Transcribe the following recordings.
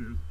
Cheers.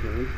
That